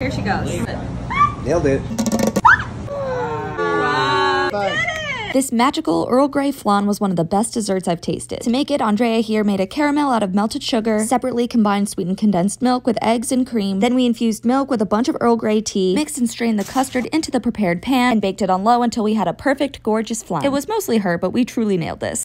Here she goes. Nailed it. This magical Earl Grey flan was one of the best desserts I've tasted. To make it, Andrea here made a caramel out of melted sugar, separately combined sweetened condensed milk with eggs and cream. Then we infused milk with a bunch of Earl Grey tea, mixed and strained the custard into the prepared pan, and baked it on low until we had a perfect, gorgeous flan. It was mostly her, but we truly nailed this.